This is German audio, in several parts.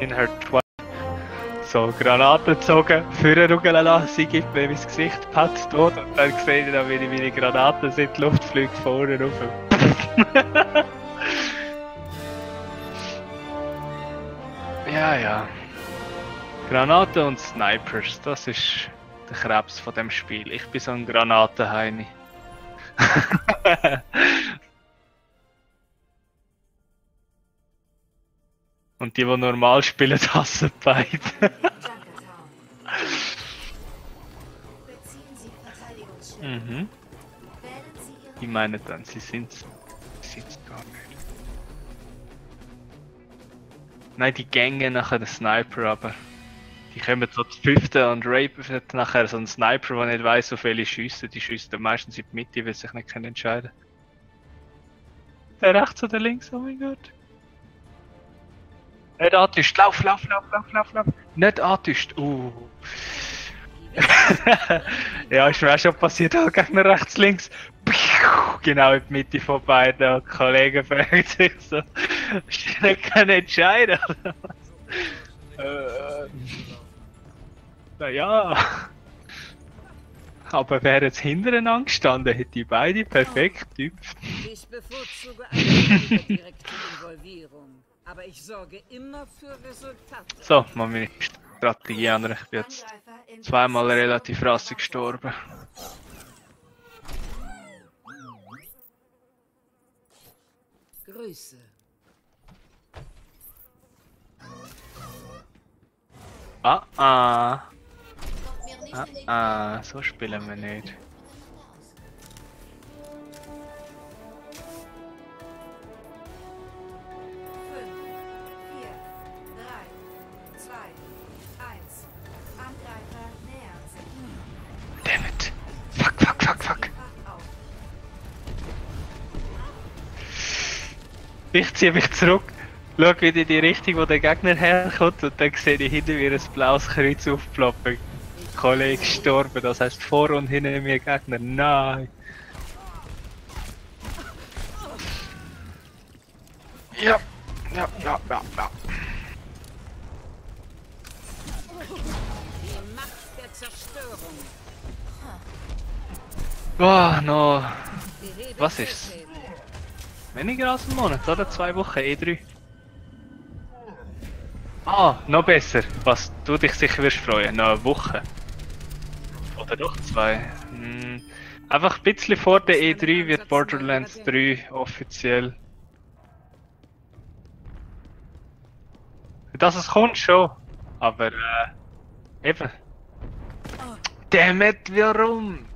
in her twice. So, Granaten gezogen, Führer rugeln lassen, sie gibt mir ins Gesicht, patzt tot und dann sehe ich dann, wie meine Granaten sind, die Luft fliegt vorne rauf. ja, ja. Granaten und Snipers, das ist der Krebs von dem Spiel. Ich bin so ein Granatenheini. Und die, die normal spielen, hassen beide. mhm. Ich meine dann, sie sind's. Sie sind's gar nicht. Nein, die gängen nachher den Sniper, aber die kommen so zu fünften und rapen nachher so einen Sniper, der nicht weiss, auf welche schiessen. Die schiessen meistens in die Mitte, weil sie sich nicht entscheiden können. Der rechts oder links, oh mein Gott. Nicht antischt, lauf, lauf, lauf, lauf, lauf, lauf. Nicht antischt, uh. ja, ist mir auch schon passiert, auch gegen rechts, links. Genau in die Mitte von beiden. Und Kollegen fragen sich so, nicht keine Entscheidung? äh, naja. Aber wäre jetzt hintereinander gestanden, hätte die beide perfekt typft. Ich bevorzuge eine direkte. Aber ich sorge immer für Resultate. So, mal meine Strategie ändern. Ich bin jetzt zweimal relativ rassig gestorben. Grüße. Ah, ah. Ah, ah, so spielen wir nicht. Ich ziehe mich zurück, schaue wieder in die Richtung, wo der Gegner herkommt und dann sehe ich hinter mir ein blaues Kreuz aufploppen. Kollege gestorben, das heißt vor und hinter mir Gegner. Nein! Ja, ja, ja, ja, ja. Die Macht der Zerstörung. Boah, no. Was ist's? Weniger als einen Monat, oder? Zwei Wochen, E3. Ah, noch besser. Was du dich sicher wirst freuen. Noch eine Woche. Oder doch zwei. Hm. Einfach ein bisschen vor der E3 wird Borderlands 3 offiziell. Dass es kommt schon. Aber äh, eben. Dammit, warum?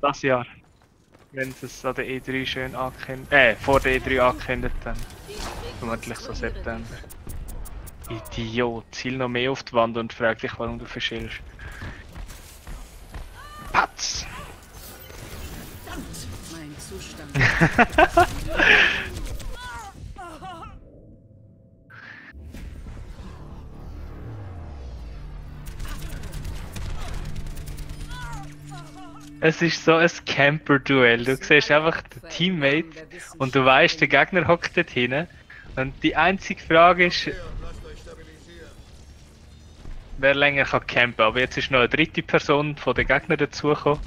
Das Jahr wenn sie es an der E3 schön ankündigt, äh, vor der E3 ankündigt, dann vermutlich so September. Idiot, ziel noch mehr auf die Wand und frag dich, warum du verschillst. Patz! Verdammt, mein Zustand. Es ist so ein Camper-Duell. Du siehst einfach den Teammate und du weißt, der Gegner hockt dort hinten. Und die einzige Frage ist, wer länger kann campen. Aber jetzt ist noch eine dritte Person von den Gegnern dazugekommen.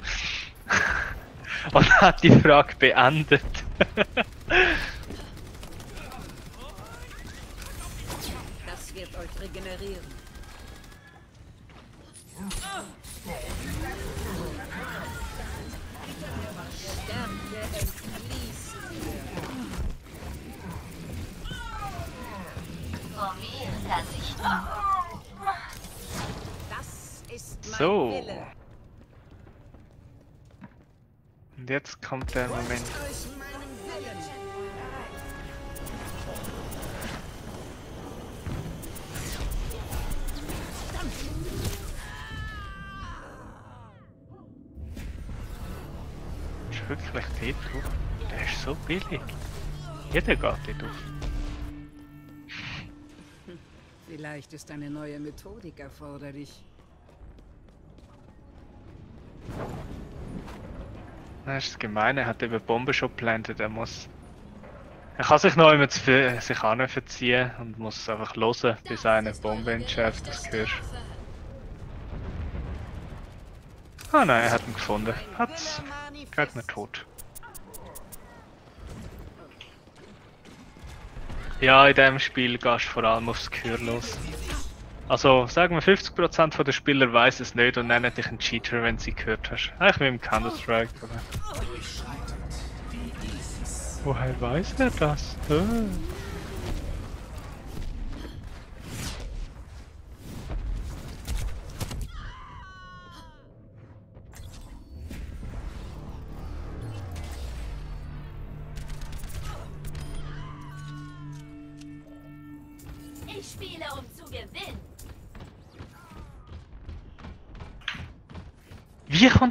und hat die Frage beendet. das wird euch regenerieren. So. Und jetzt kommt der Moment. Ist wirklich dort drauf? Der ist so billig. Jeder geht dort auf. Vielleicht ist eine neue Methodik erforderlich. Das ist gemein, er hat über Bombe schon plantet, er muss Er kann sich noch immer zu, sich verziehen und muss einfach hören, bis eine Bombe entschärft, das hörst Ah nein, er hat ihn gefunden. Hat's. Gegner tot. Ja, in diesem Spiel gehst du vor allem aufs Gehör los. Also, sagen wir 50% der Spieler weiß es nicht und nennen dich einen Cheater, wenn sie gehört hast. Eigentlich wie im Counter-Strike, oder? Woher weiß er das? Oh.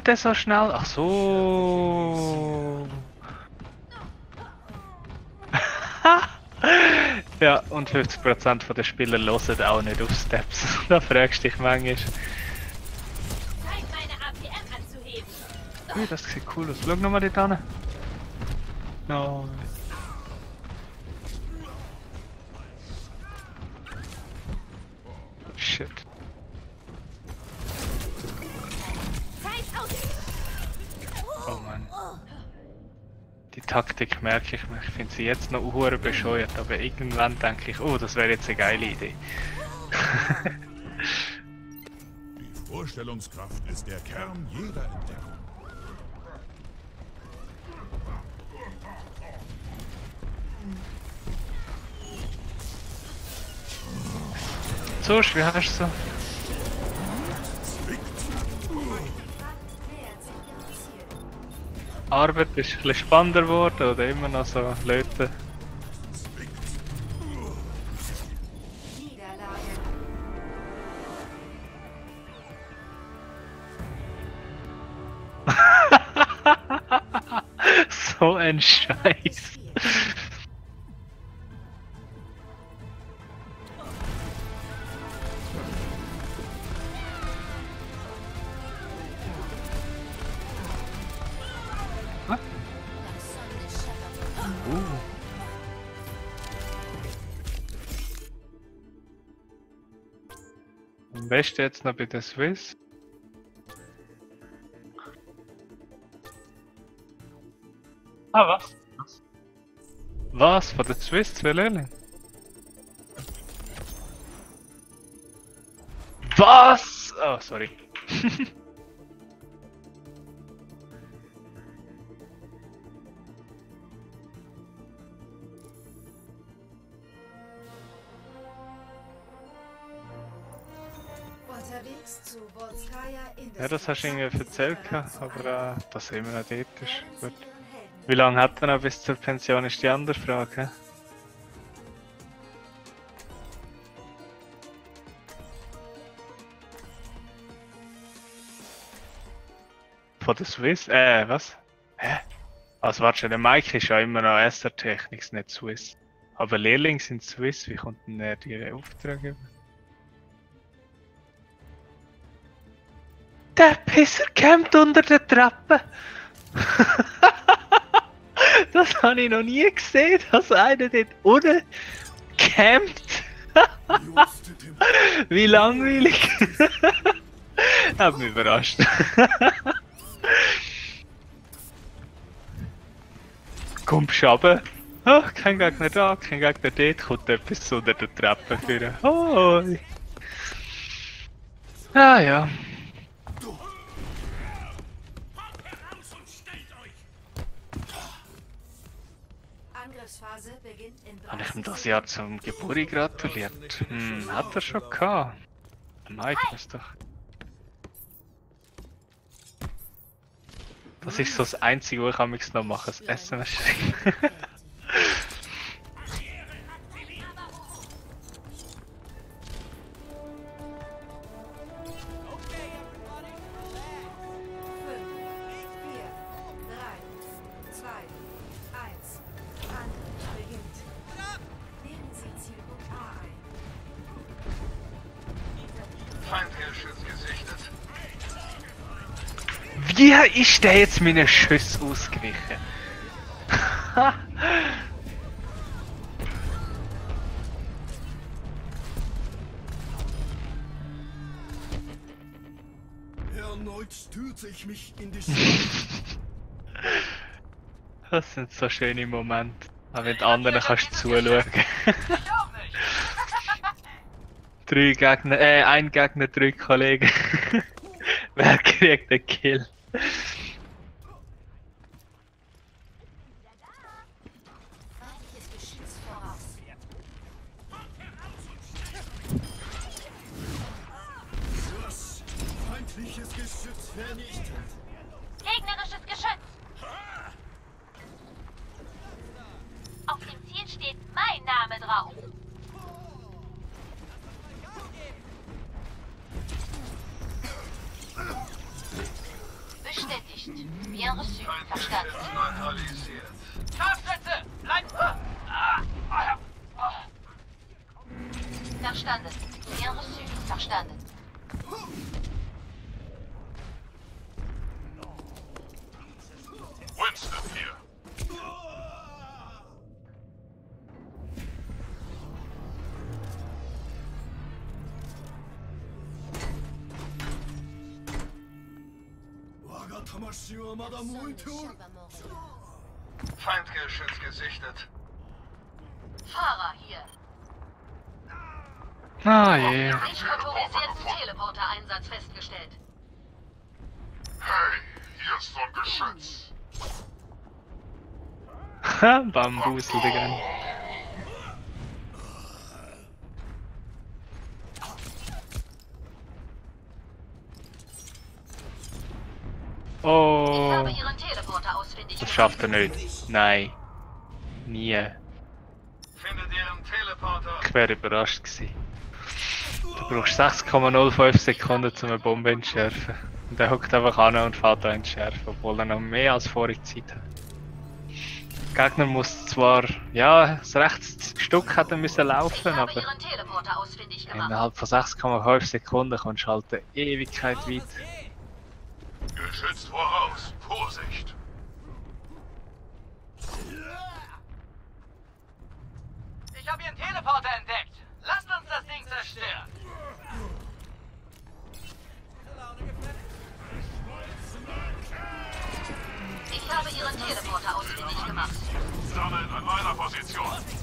Der so schnell? Ach so. ja, und 50% der Spieler hören auch nicht auf Steps. da fragst du dich manchmal. Ui, das sieht cool aus. Schau nochmal dort hin. No. Die Taktik merke ich mir. Ich finde sie jetzt noch uhr bescheuert, aber irgendwann denke ich, oh, das wäre jetzt eine geile Idee. Die Vorstellungskraft ist der Kern jeder Entdeckung. So, wie hast du so? Arbeit ist ein bisschen spannender geworden oder immer noch so Leute? so ein Scheiß. Besten jetzt noch bei der Swiss. Ah, was? Was? Von der Swiss zwei Lehrlinge? Was? Oh, sorry. Ja, das hast du irgendwie erzählt, aber äh, das sehen wir noch dort. Gut. Wie lange hat er noch bis zur Pension, ist die andere Frage. Von der Swiss? Äh, was? Hä? Also warte schon, der Mike ist ja immer noch SR Technics, nicht Swiss. Aber Lehrlinge sind Swiss, wie kommt denn er die Aufträge über? Der Pisser campt unter der Treppe. das habe ich noch nie gesehen, dass einer dort unten campt. Wie langweilig. Hat mich überrascht. Du runter? Oh, kein Gegner da, kein Gegner dort, kommt etwas unter der Treppe führen. Oh. Ah ja. Habe ich ihm das Jahr zum Geburt gratuliert? Hm, hat er schon gehabt. Mike ist doch. Das ist so das Einzige, wo ich noch mache, das SMS schreiben. Wie ist der jetzt meinen Schüsse ausgewichen? Erneut stürze ich mich in die Das sind so schöne Momente. Auch wenn du anderen kannst du zuschauen. drei Gegner, äh, ein Gegner, drei Kollegen. Wer kriegt den Kill? Gegnerisches Geschütz! Auf dem Ziel steht mein Name drauf. Bien reçu. Verstanden. Verstanden. Bien reçu. Verstanden. Winston hier. Feindgeschütz gesichtet. Fahrer hier. Ah je. Nicht motorisierten Teleporter-Einsatz festgestellt. Hey, hier ist so ein Geschütz. Bambusel, Digga. Ich Oh, habe Ihren Teleporter ausfindig das schafft er nicht. Nein. Nie. Findet Ihren Teleporter. Ich wäre überrascht gewesen. Du brauchst 6,05 Sekunden, um eine Bombe zu entschärfen. Und er hockt einfach an und fährt an entschärfen, obwohl er noch mehr als vorige Zeit hat. Der Gegner muss zwar, ja, das rechte Stück hätte er müssen laufen, aber innerhalb von 6,5 Sekunden kommst du halt eine Ewigkeit weit. Geschütz voraus. Vorsicht. Ich habe Ihren Teleporter entdeckt. Lasst uns das Ding zerstören. Ich habe Ihren Teleporter ausfindig gemacht. Sammeln an meiner Position.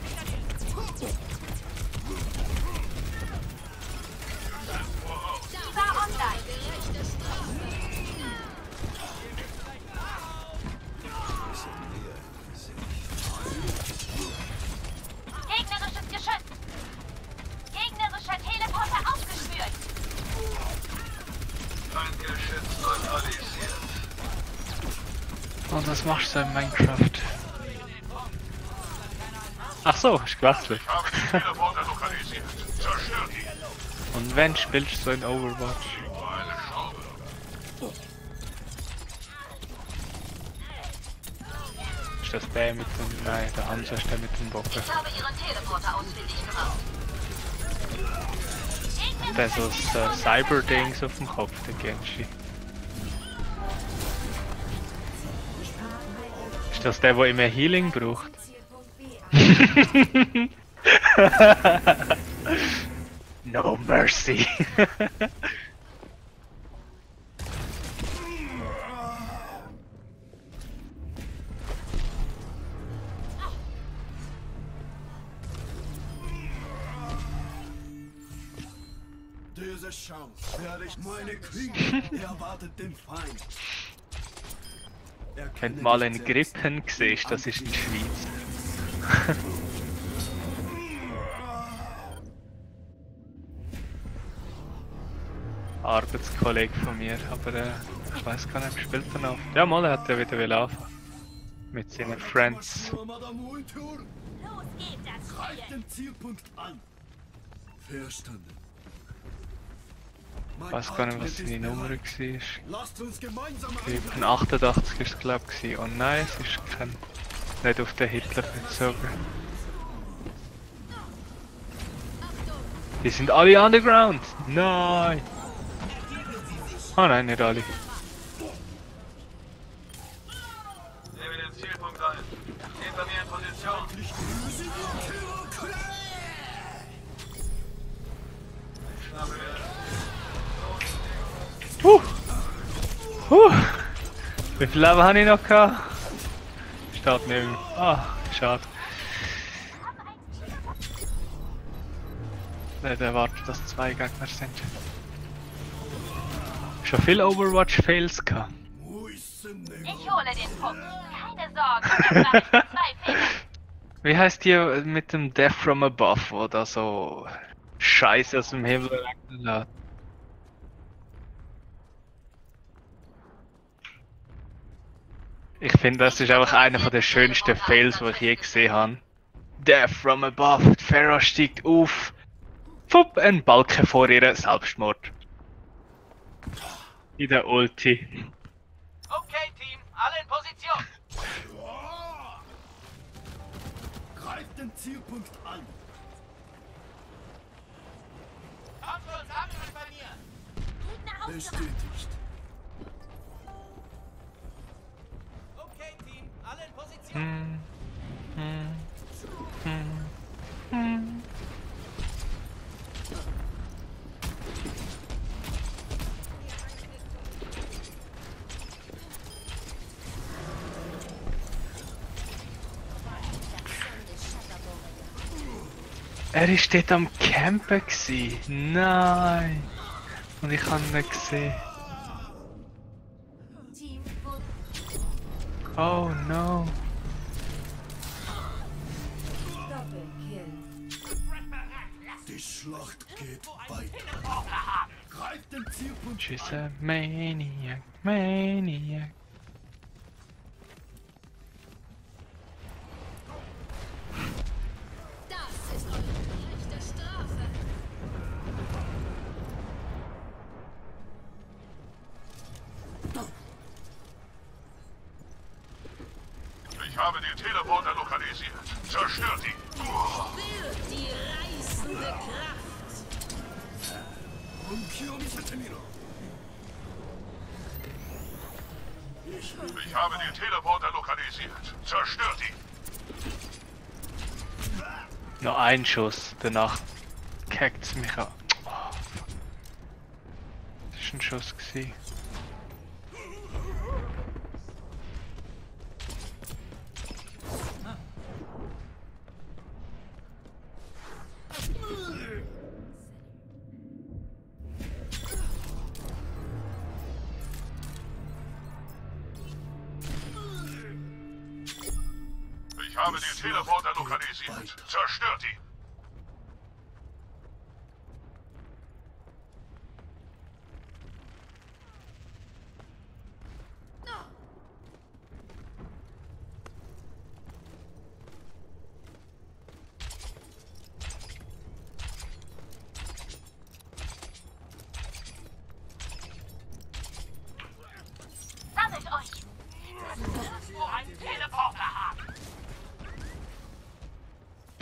Und was machst du in Minecraft? Ach so, ist. Zerstört ihn. Und wenn spielst du so in Overwatch? Ist das der mit dem. Nein, der Hansa ist der mit dem Bocken. Ich habe Ihren Teleporter ausfindig gemacht. Das äh, Cyber-Dings auf dem Kopf, der Genshi. Ist das der, der immer Healing braucht? no mercy. Diese Chance werde ich meine kriegen. Er wartet den Feind. Wenn du mal einen. Grippen siehst, das ist in der Schweiz. Arbeitskollege von mir, aber äh, ich weiß gar nicht, spielt er noch? Ja, mal, er hat er wieder will anfangen. Mit seinen Friends. Los geht das Greift den Zielpunkt an. Verstanden. Ich weiß gar nicht, was seine Nummer war. Lasst uns gemeinsam Typen 88 ist es glaube ich. Und nein, es ist kein, nicht auf den Hitler bezogen. Die sind alle underground! Nein! Oh nein, nicht alle. Wie Leben habe ich noch gehabt? Steht nicht mehr. Ah, schade. Nicht erwartet, dass zwei Gegner sind. Schon viel Overwatch-Fails gehabt. Ich hole den Punkt. Keine Sorge, ich zwei Fehler. Wie heißt die mit dem Death from Above oder so Scheiße aus dem Himmel Ich finde, das ist einfach einer der schönsten Fails, die ich je gesehen habe. Death from Above, Pharaoh steigt auf, fupp, ein Balken vor ihr Selbstmord. In der Ulti. Okay, Team, alle in Position. Greift den Zielpunkt an. Kommt und sammelt bei mir. Bestätigt. Er ist dort am Campen gsi. Nein. Und ich habe ihn nicht gesehen. Oh no. She's a maniac, maniac. Noch ein Schuss, danach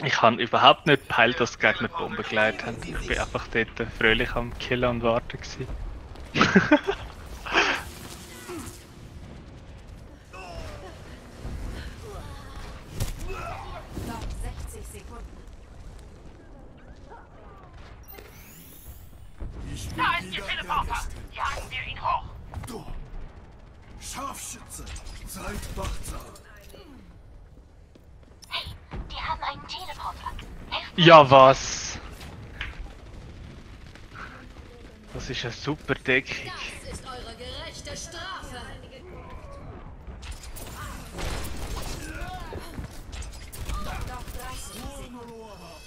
Ich habe überhaupt nicht gepeilt, dass die Gegner die Bombe geleitet haben. Ich bin einfach dort fröhlich am Killen und Warten. Ja, was? Das ist eine super Deckung. Das ist eure gerechte Strafe. noch 30 Sekunden.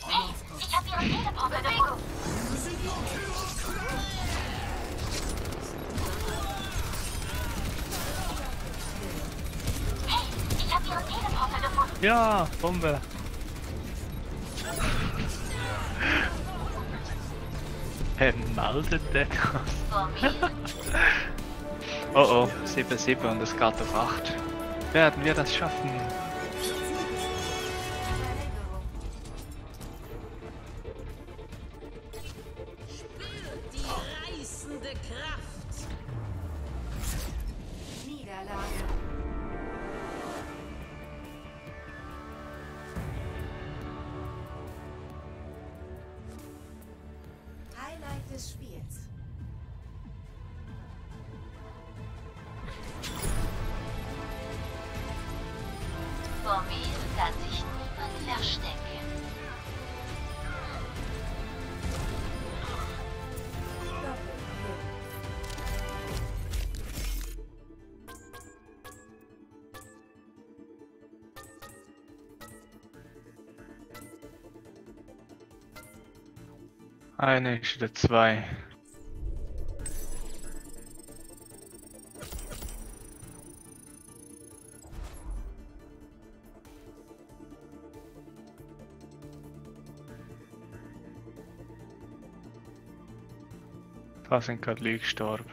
Hey, ich Teleporter gefunden. Hey, ich habe ihren Teleporter gefunden. Ja, Bombe. Denn das? Oh oh, 7-7 und es geht auf 8. Werden wir das schaffen? Eine zwei. Da sind gerade Leute gestorben.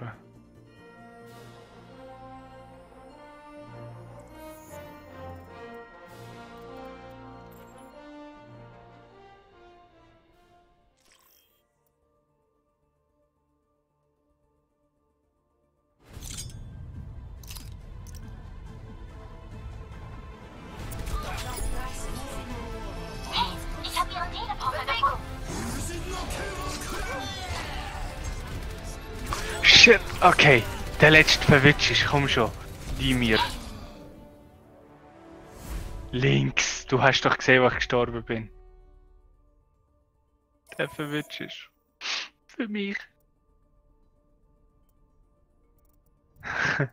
Shit, okay. Der letzte verwitscht ist, komm schon. Die mir. Links, du hast doch gesehen, wo ich gestorben bin. Der verwitscht ist. Für mich.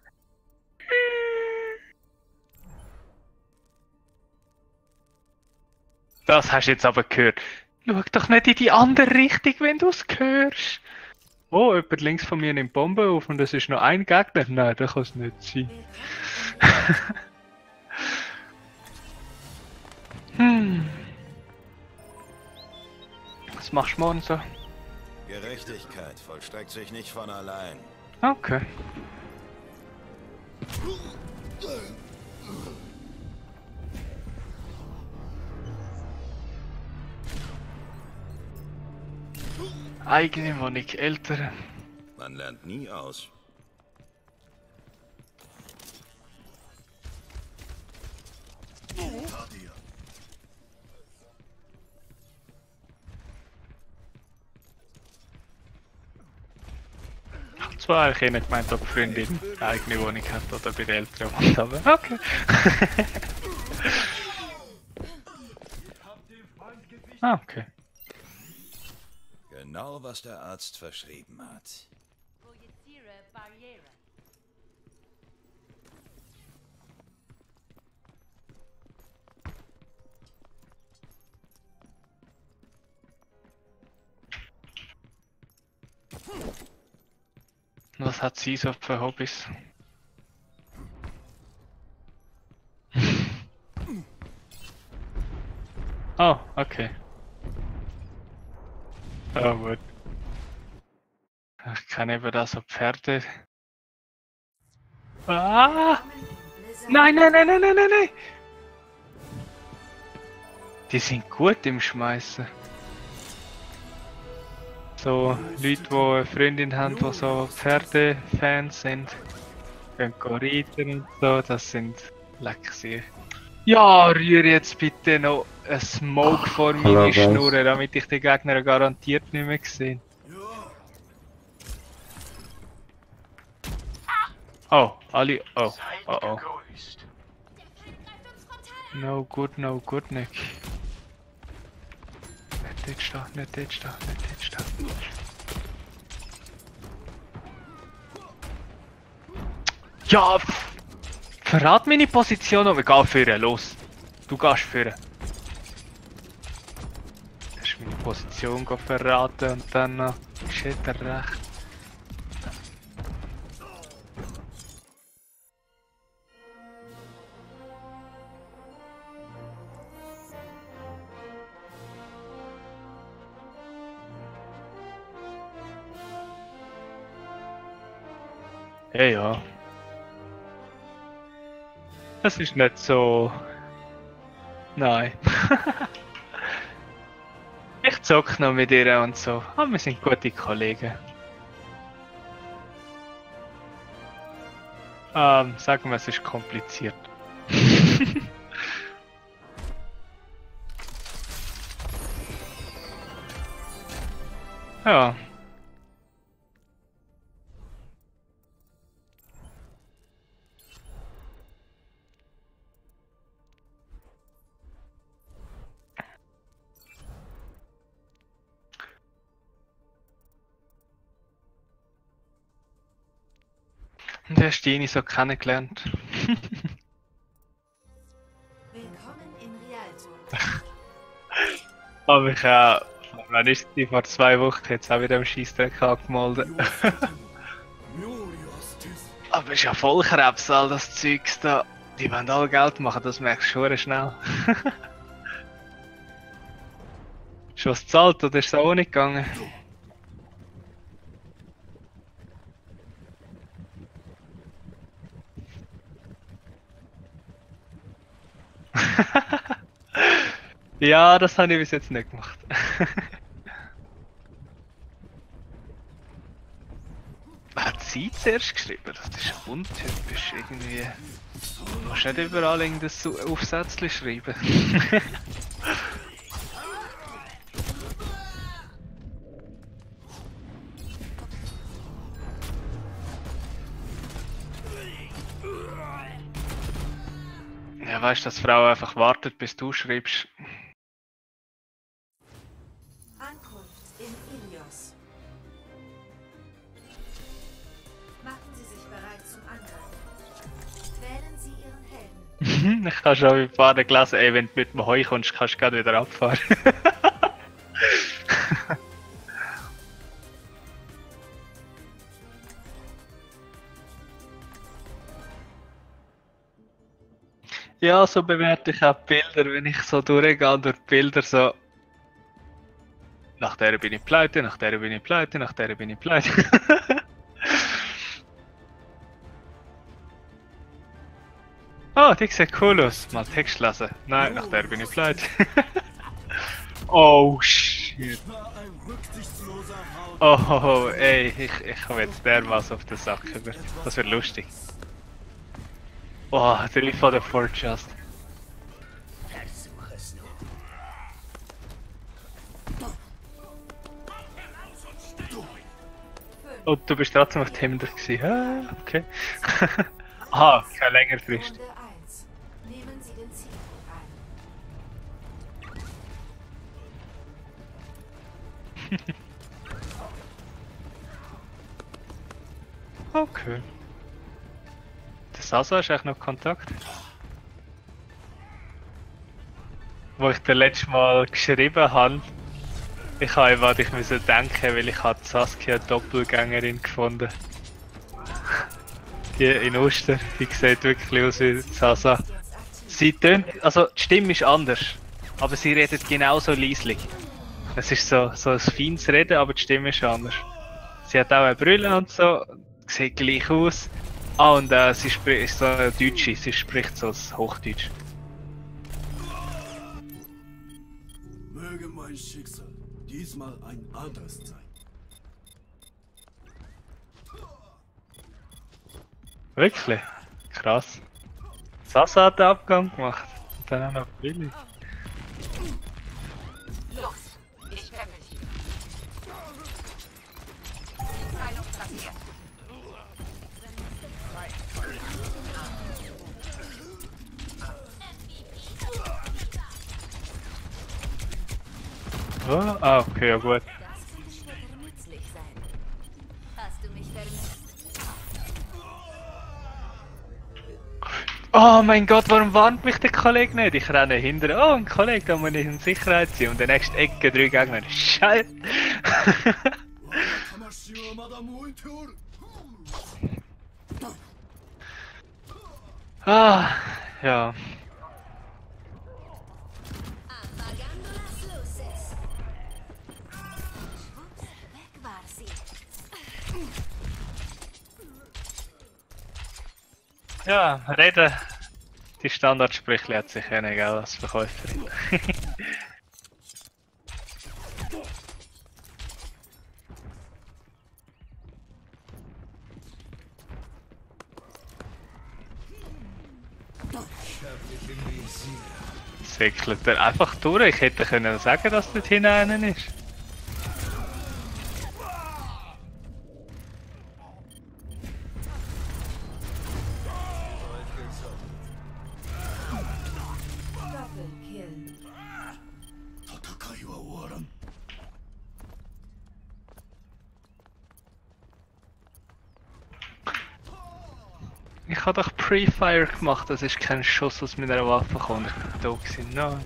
Das hast du jetzt aber gehört. Schau doch nicht in die andere Richtung, wenn du es hörst. Oh, jemand links von mir nimmt Bombe auf und es ist noch ein Gegner. Nein, das kann es nicht sein. hm. Was machst du morgen so? Gerechtigkeit vollstreckt sich nicht von allein. Okay. Eigene Wohnung, ältere. Man lernt nie aus. Zwar eigentlich nicht gemeint, ob Freundin eine eigene Wohnung hat oder bei der Eltern wohnt, aber okay. ah, okay. Genau, was der Arzt verschrieben hat. Projiziere Barriere. Was hat sie so für Hobbys? Oh, okay. Oh gut. Ich kann eben da so Pferde. Ah! Nein, nein, nein, nein, nein, nein, nein! Die sind gut im Schmeißen. So Leute, die eine Freundin haben, die so Pferdefans sind, können reiten und so, das sind lecker sehr. Ja, rühre jetzt bitte noch ein Smoke vor meine. Schnur, damit ich den Gegner garantiert nicht mehr sehe. Oh, alle. Oh, oh, oh. No good, no good, Nick. Nicht dort stehen, nicht dort stehen, nicht dort stehen. Ja, verrat meine Position und wir gehen führen, los. Du gehst führen. Hast meine Position verraten und dann noch. Shit, er recht. Ja, ja. Das ist nicht so. Nein. ich zock noch mit ihr und so. Aber wir sind gute Kollegen. Ähm, sagen wir, es ist kompliziert. ja. Hast du die so kennengelernt? Willkommen in Rialto. Habe ich auch Wann ist die vor zwei Wochen jetzt auch wieder im Scheissdreck angemeldet? Aber ist ja voll Krebs, all das Zeugs da. Die wollen alle Geld machen, das merkst du schon schnell. Schon was zahlt oder ist es auch nicht gegangen? Ja, das habe ich bis jetzt nicht gemacht. Hat sie zuerst geschrieben? Das ist untypisch irgendwie. Du musst nicht überall irgendein Aufsätzchen schreiben. Ja, weißt du, dass Frau einfach wartet, bis du schreibst. Ich habe schon ein paar gelesen, ey, wenn du mit dem Heu kommst, kannst du gerade wieder abfahren. Ja, so bewerte ich auch Bilder, wenn ich so durchgehe durch die Bilder so. Nach der bin ich pleite, nach der bin ich pleite, nach der bin ich pleite. oh, die sieht cool aus. Mal Text lesen. Nein, nach der bin ich pleite. oh shit. Oh, ey, ich, ich habe jetzt dermaßen auf den Sack über. Das wird lustig. Oh, der lief von der Fort Just. Oh, du bist trotzdem auf dem gewesen. Ah, okay. Aha, keine längere Okay. Der Sasa hast du eigentlich noch Kontakt? Wo ich dir letztes Mal geschrieben habe, ich habe einfach ich müssen denken, weil ich habe Saskia Doppelgängerin gefunden. Die in Oster, die sieht wirklich aus wie Sasa. Sie tönt, also die Stimme ist anders, aber sie redet genauso leislich. Es ist so, so ein feines Reden, aber die Stimme ist anders. Sie hat auch eine Brille und so, sieht gleich aus. Ah, und äh, sie spricht so eine Deutsche, sie spricht so Hochdeutsch. Möge mein Schicksal diesmal ein anderes sein. Wirklich? Krass. Sasa hat den Abgang gemacht. Und dann auch noch Billy. Oh, ah, okay, ja gut. Oh mein Gott, warum warnt mich der Kollege nicht? Ich renne hinter. Oh, ein Kollege, da muss ich in Sicherheit sein. Und der nächste Ecke drei Gegner. Scheiße. Ah, ja. Ja, reden. Die Standardsprüche hat sich ja nicht, als Verkäuferin. Wickelt er einfach durch. Ich hätte können sagen, dass dort hinten einer ist. Free Fire gemacht, das ist kein Schuss aus meiner Waffe gekommen. Ich bin da gewesen. Nein.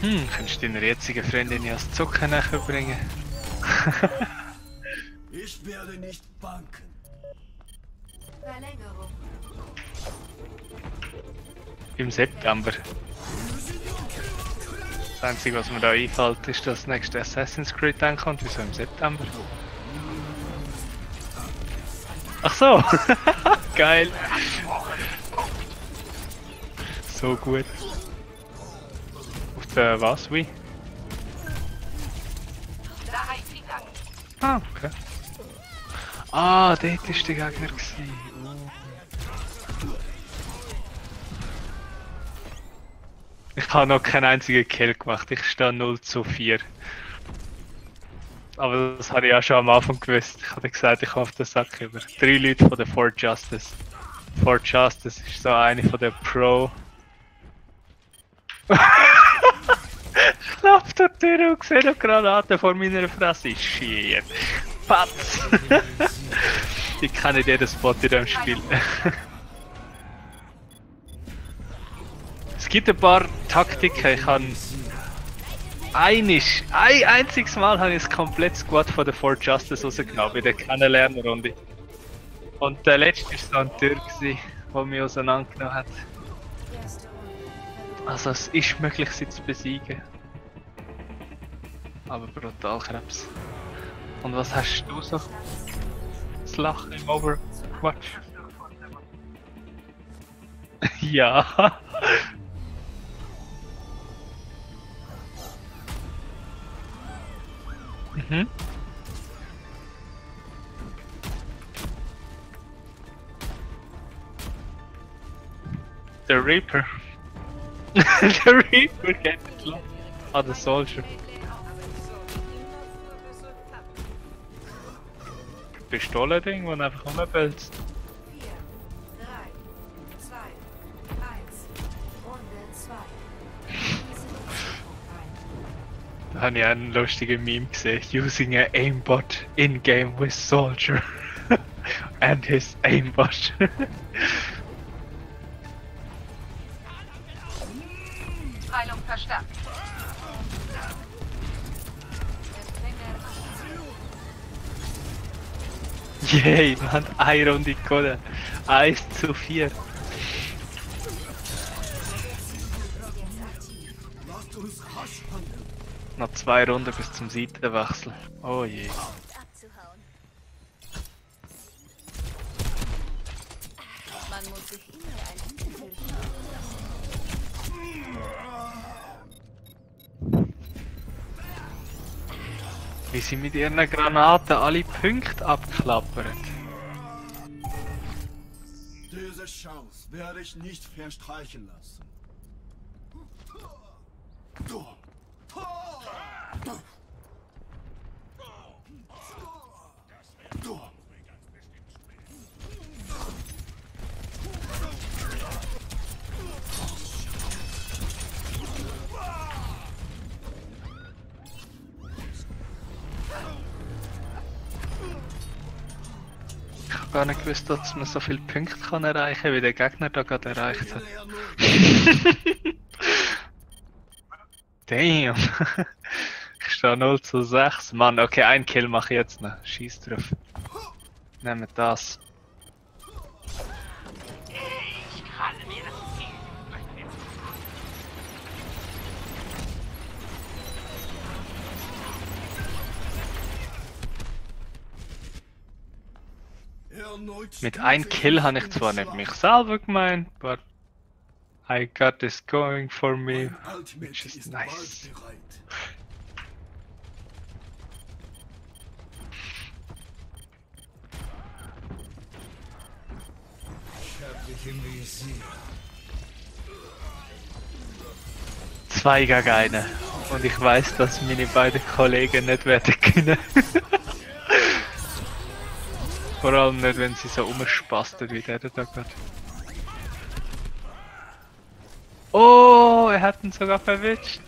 Hm, kannst du deiner jetzigen Freundin ja das Zucker nachher bringen? ich werde nicht banken. Verlängerung. Im September. Das Einzige, was mir da einfällt, ist, dass das nächste Assassin's Creed dann kommt. Wieso im September? Ach so! Geil! So gut. Auf der was, wie? Ah, okay. Ah, dort war der Gegner. Gewesen. Ich habe noch keinen einzigen Kill gemacht, ich stehe 0 zu 4. Aber das habe ich auch schon am Anfang gewusst. Ich hatte gesagt, ich auf den Sack über. Drei Leute von der Fort Justice. Fort Justice ist so eine von der Pro. ich durch die Tür und sehe noch Granaten vor meiner Fresse. Shit. Patz! ich kenne jeden Spot in diesem Spiel. es gibt ein paar Taktiken. Ich habe einisch, ein einziges Mal habe ich das komplette Squad von der Fort Justice rausgenommen bei der Kennenlernrunde. Und der letzte war so ein Türk, der mich auseinandergenommen hat. Also es ist möglich, sie zu besiegen. Aber brutal Krebs. Und was hast du so? Das Lachen im Overwatch? ja. Mhm. The Reaper. the Reaper geht klar. Ah, the Soldier. Pistole-Ding, wo einfach rumbelzt. Habe ich einen lustigen Meme gesehen. Using a aimbot in-game with Soldier. And his aimbot. Heilung verstärkt. Yay, man, eine Runde gewonnen. 1 zu 4. Noch zwei Runden bis zum Seitenwechsel. Oh je. Abzuhauen. Man muss sich immer ein Hintergrund Wie sie mit ihren Granaten alle Punkte abklappern. Diese Chance werde ich nicht verstreichen lassen. Ich gar nicht gewusst, dass man so viele Punkte kann erreichen kann, wie der Gegner da gerade erreicht hat. Damn! Ich stehe 0 zu 6. Mann, okay, ein Kill mache ich jetzt noch. Schieß drauf. Nehmen das. Mit ein Kill habe ich zwar nicht mich selber gemeint, but I got this going for me. Which is nice. Zwei gegen einen. Und ich weiß, dass meine beiden Kollegen nicht werden können. Vor allem nicht, wenn sie so umspasten wie der da gerade. Oh, er hat ihn sogar verwischt.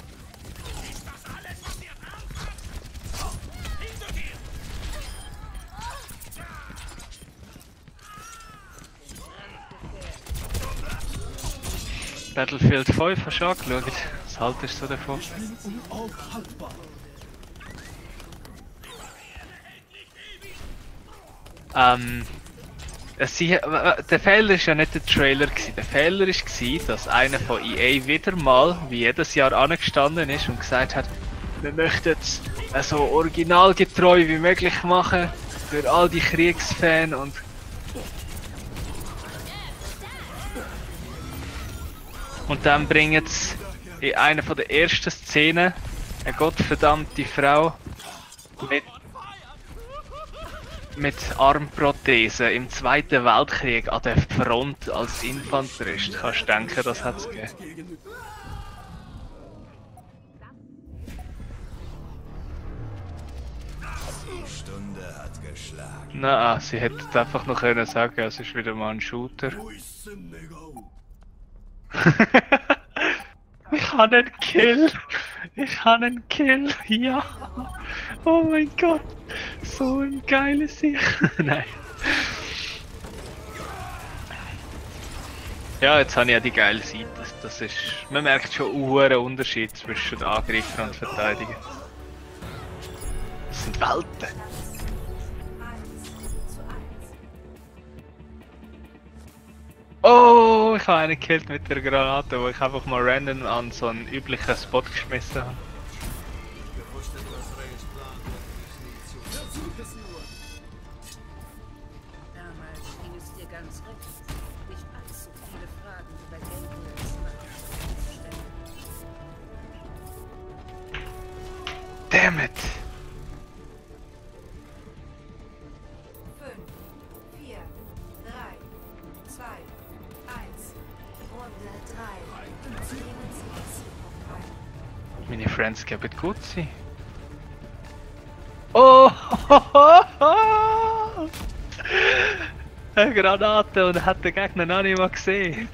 Battlefield 5 hast du angeschaut? Das haltest du davon? Ich bin unaufhaltbar. Ähm, sie, der Fehler ist ja nicht der Trailer gewesen. Der Fehler gewesen, dass einer von EA wieder mal, wie jedes Jahr, angestanden ist und gesagt hat, wir möchten es so originalgetreu wie möglich machen für all die Kriegsfans und und dann bringen sie in einer der ersten Szenen eine gottverdammte Frau mit mit Armprothese im Zweiten Weltkrieg an der Front als Infanterist. Kannst du denken, das hat es gegeben. Na, sie hätte einfach noch können sagen, es ist wieder mal ein Shooter. Ich habe einen Kill. Ich habe einen Kill. Ja. Oh mein Gott. So ein geiles Sicht. Nein. Ja, jetzt habe ich ja die geile Seite. Das, das ist, man merkt schon einen Unterschied zwischen Angreifer und Verteidiger. Das sind Welten. Oh, ich habe einen gekillt mit der Granate, wo ich einfach mal random an so einen üblichen Spot geschmissen habe. Damals ging 1 gut sein. Oh! Eine Granate und hat den Gegner noch nicht mal gesehen.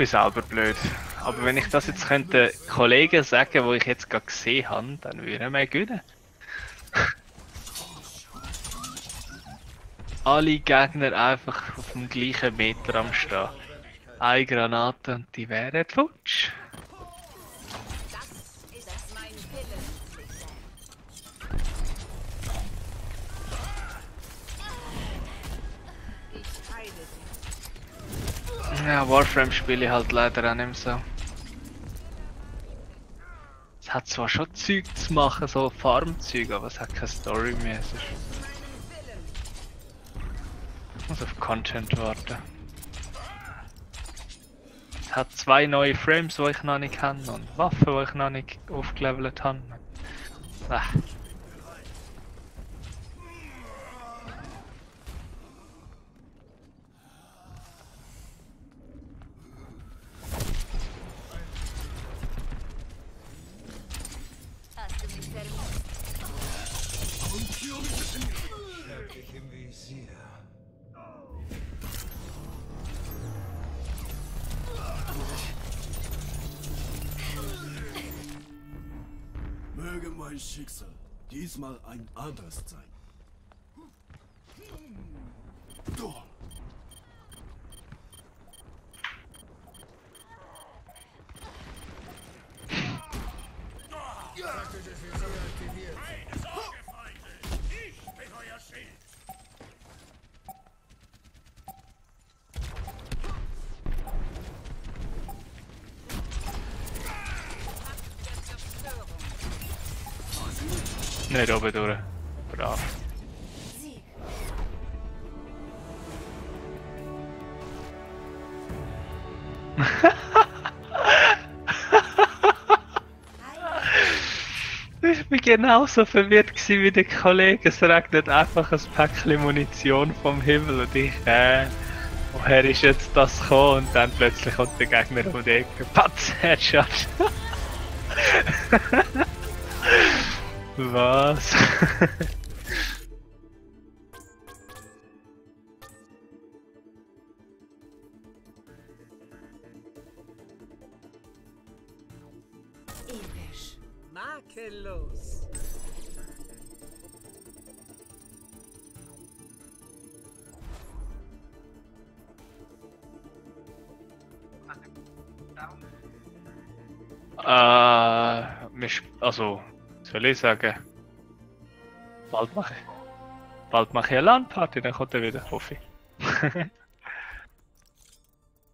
Bin selber blöd. Aber wenn ich das jetzt könnte Kollegen sagen, wo ich jetzt gerade gesehen habe, dann würden wir gewinnen. Alle Gegner einfach auf dem gleichen Meter am Stehen. Eine Granate und die wären futsch. Ja, Warframe spiele ich halt leider auch nicht so. Es hat zwar schon Zeug zu machen, so Farmzeug, aber es hat keine Story mehr. Ich muss auf Content warten. Es hat zwei neue Frames, die ich noch nicht kenne und Waffen, die ich noch nicht aufgelevelt habe. Ah. Möge mein Schicksal diesmal ein anderes sein. Oben durch. Brav. Ich bin genauso verwirrt wie der Kollege. Es regnet einfach ein Päckchen Munition vom Himmel und ich, äh, woher ist jetzt das gekommen? Und dann plötzlich kommt der Gegner um die Ecke. Patz, Headshot. Was? Episch. Makellos. äh, mich, also, soll ich sagen, bald mache ich, bald mache ich eine LAN-Party, dann kommt er wieder, hoffe ich.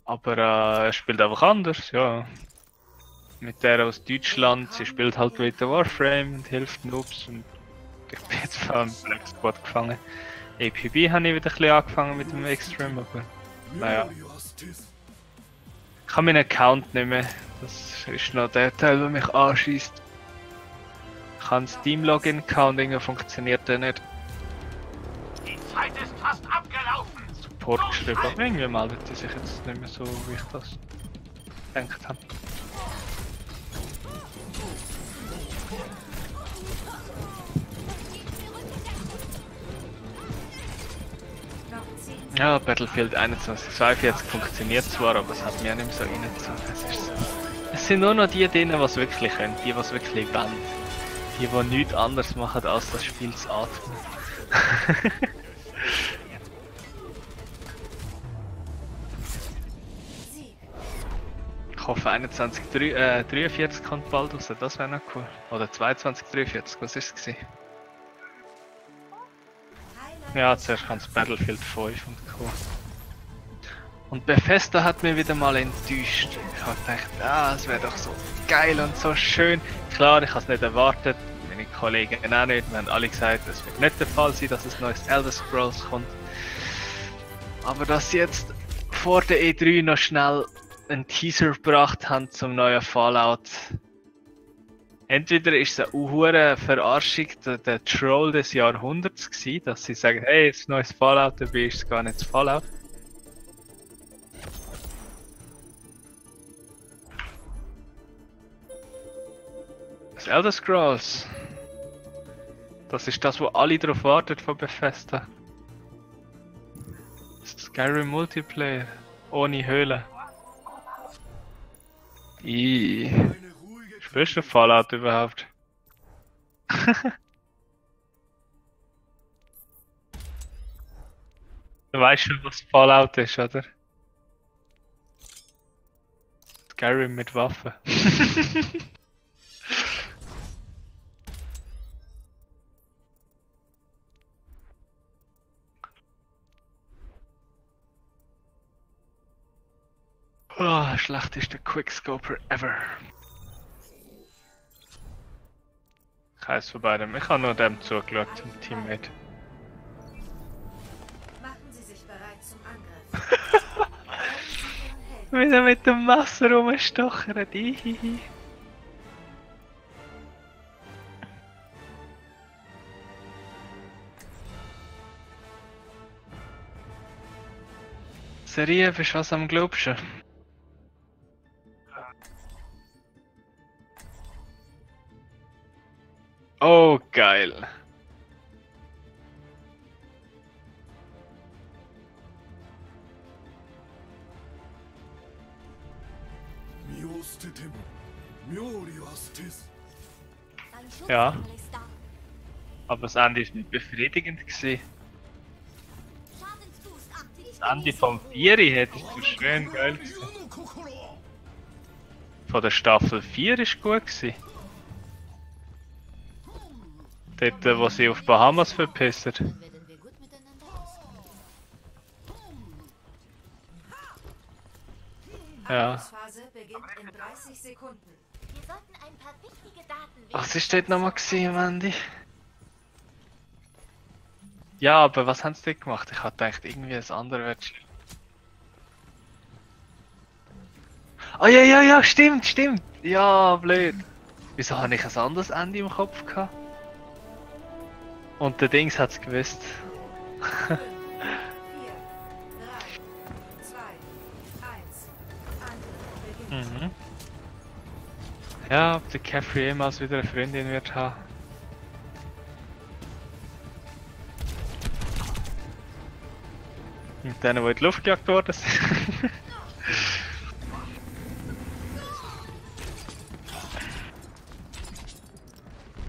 Aber äh, er spielt einfach anders, ja. Mit der aus Deutschland, sie spielt halt wieder Warframe und hilft Noobs und ich bin jetzt vor allem Black Squad gefangen. APB habe ich wieder ein bisschen angefangen mit dem Extreme, aber naja. Ich kann meinen Account nicht mehr. Das ist noch der Teil, der mich anschießt. Ich kann Steam-Login und irgendwie funktioniert der nicht. Die Zeit ist fast abgelaufen. Support geschrieben, aber irgendwie meldet die sich jetzt nicht mehr so, wie ich das gedacht habe. Noch 10 Ja, Battlefield 21, 42 funktioniert zwar, aber es hat mir auch nicht mehr so reingezogen. Es, ist so. es sind nur noch die drin, die es wirklich können, die, die es wirklich wollen. Die, die nichts anderes machen, als das Spiel zu atmen. Ich hoffe 21, drei- äh, 43 kommt bald raus, das wäre noch cool. Oder 22, 43, was ist es. Ja, zuerst kommt Battlefield 5 und Co. Und Bethesda hat mir wieder mal enttäuscht. Ich habe gedacht, ah, es wäre doch so geil und so schön. Klar, ich habe es nicht erwartet, meine Kollegen auch nicht. Wir haben alle gesagt, es wird nicht der Fall sein, dass es neues Elder Scrolls kommt. Aber dass sie jetzt vor der E3 noch schnell einen Teaser gebracht haben zum neuen Fallout. Entweder ist es eine hure Verarschung, der, der Troll des Jahrhunderts gewesen, dass sie sagen, hey, es ist neues Fallout, dabei ist es gar nicht das Fallout. Elder Scrolls. Das ist das, wo alle drauf warten von Bethesda. Skyrim Multiplayer. Ohne Höhle. Ih. Eine ruhige Spürst du Fallout überhaupt? du weißt schon, was Fallout ist, oder? Skyrim mit Waffen. Oh, schlechtester Quickscoper ever. Keins von beidem. Ich habe nur dem zugeschaut, dem Teammate. Machen Sie sich bereit zum Angriff. Wie er mit dem Messer rumstochert. Ihihi. Serie, bist du was am Glaubsten? Oh, geil. Ja. Aber das Ende ist nicht befriedigend gewesen. Das Ende vom Vieri hättest du schön geil gewesen. Von der Staffel 4 ist gut gewesen. Dort, äh, wo sie auf Bahamas verpissen. Ja. Angriffsphase beginnt in 30 Sekunden. Wir sollten ein paar wichtige Daten Was ist dort nochmal gewesen, Mandy? Ja, aber was haben sie dort gemacht? Ich hatte gedacht, irgendwie ein anderes. Ah ja, ja, ja, stimmt, stimmt. Ja, blöd. Wieso habe ich ein anderes Ende im Kopf gehabt? Und der Dings hat's gewusst. mhm. Ja, ob der Caffrey jemals wieder eine Freundin wird haben. Mit denen, die in die Luft gejagt worden sind.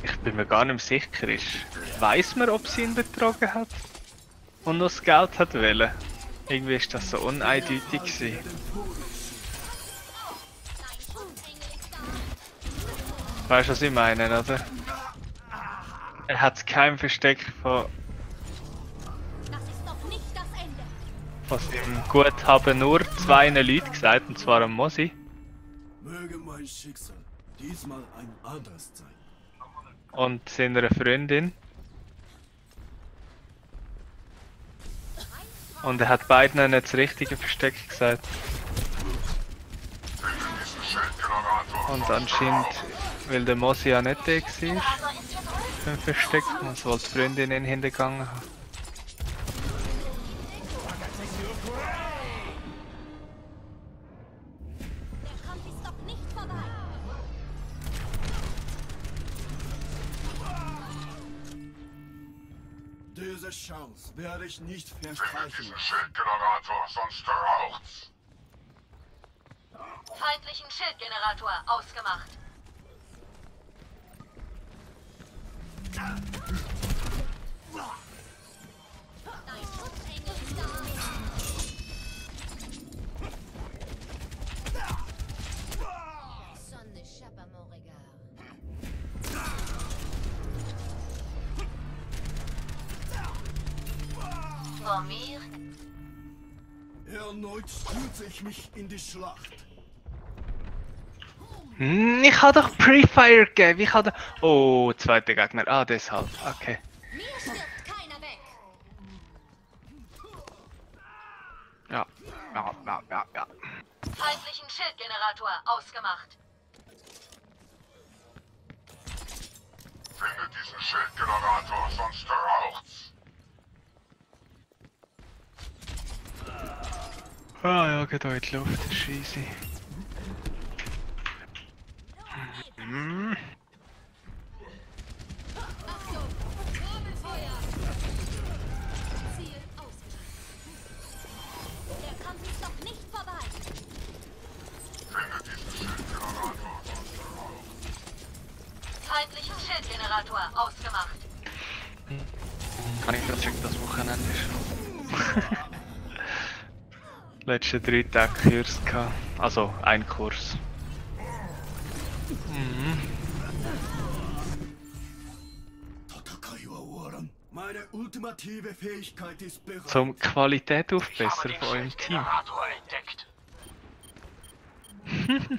ich bin mir gar nicht sicher. Ist weiss man, ob sie ihn betrogen hat? Und noch das Geld hat wollen? Irgendwie ist das so uneindeutig gewesen. Weißt du, was ich meine, oder? Er hat kein Versteck von, von seinem Guthaben nur zwei Leuten gesagt, und zwar am Mosi Möge mein Schicksal diesmal ein anderes sein. und seiner Freundin. Und er hat beiden nicht das richtige Versteck gesagt. Und anscheinend, weil der Mosi ja nicht der war, beim Versteck, und so als Freundin hintergangen hat. Der Diese Chance werde ich nicht verstreichen. Schildgenerator, sonst raucht's. Feindlichen Schildgenerator ausgemacht. Dein Schutzengel ist da. Vor mir Erneut stürze ich mich in die Schlacht. Hm, ich habe doch Pre-Fire gegeben, ich habe Oh, zweiter Gegner, ah deshalb, okay. Mir stirbt keiner weg. Ja, ja, ja, ja, ja. feindlichen Schildgenerator ausgemacht. Finde diesen Schildgenerator, sonst raucht's. Ah ja, geht da in die Luft, das ist easy. Hm. Achtung, Wirbelfeuer. Ziel ausgeschaltet. Der Kampf ist doch nicht vorbei. Finde diesen Schildgenerator, sonst raucht's. Feindlichen Schildgenerator ausgemacht. Kann ich das checken, das Wochenende ist. letzten drei Tage Kurs gehabt. Also ein Kurs. Mhm. Zum Qualität aufbessern von eurem Team.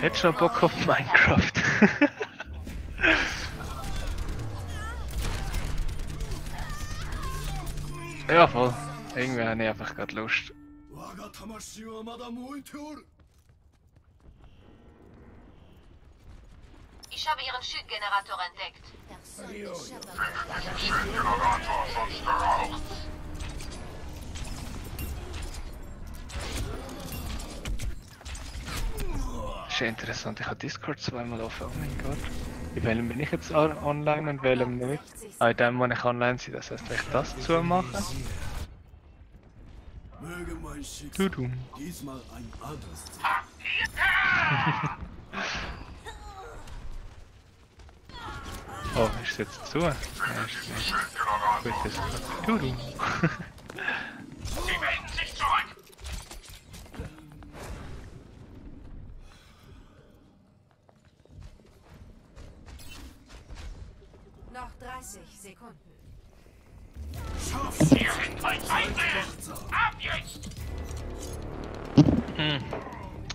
Hätte schon Bock auf Minecraft. Ja, voll. Irgendwie habe ich einfach gerade Lust. Ich habe ihren Schildgenerator entdeckt. Schildgenerator interessant, ich habe Discord zweimal offen, oh mein Gott. In welchem bin ich jetzt on- online und welchem nicht? Ah, in dem, wo ich online bin, das heißt, ich das zumache. Möge mein Schicksal diesmal ein anderes sein. Oh, ist jetzt zu? Ja, ist nicht. Gut, ist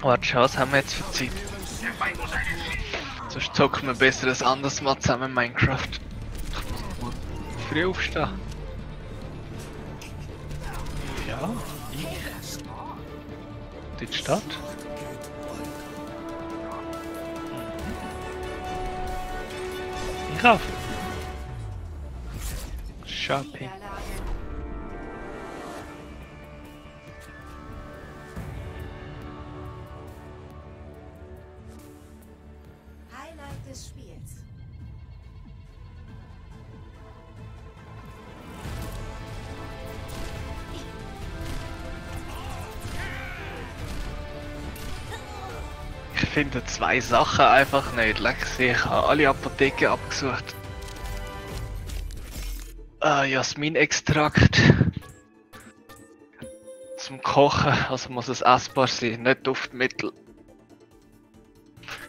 Warte, was haben wir jetzt für Zeit? Sonst zocken wir besser ein anderes Mal zusammen Minecraft. Früh aufstehen. Ja, ich. Die Stadt. Ich auf. Shopping. Finde zwei Sachen einfach nicht. Lex, ich habe alle Apotheken abgesucht. Äh, Jasminextrakt. Zum Kochen, also muss es essbar sein, nicht Duftmittel.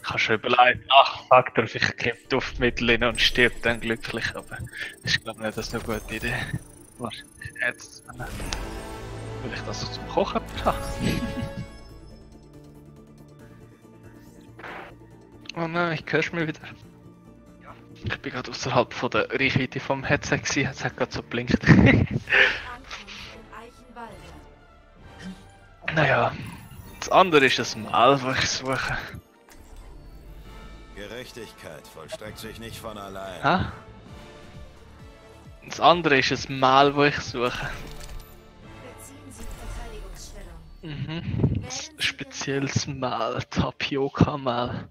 Ich habe schon überlegt, ach fuck, darf ich kipp Duftmittel rein und stirb dann glücklich, aber ist glaube nicht das eine gute Idee. Wahrscheinlich jetzt, weil ich das zum Kochen habe. Oh nein, ich hörst mich wieder. Ich bin gerade außerhalb von der Reichweite vom Headset gewesen, es hat gerade so blinkt. naja, das andere ist das Mal, das ich suche. Gerechtigkeit vollstreckt sich nicht von allein. Ha? Das andere ist das Mal, wo ich suche. Mhm. Spezielles Mal, Tapioca-Mal.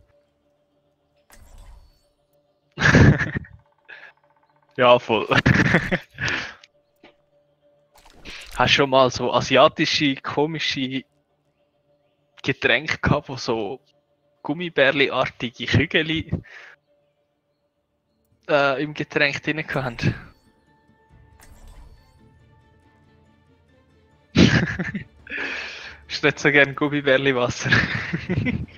Ja, voll. Hast du schon mal so asiatische, komische Getränke gehabt, wo so Gummibärli-artige Kügel äh, im Getränk drin haben? ist nicht so gern Gummibärli-Wasser.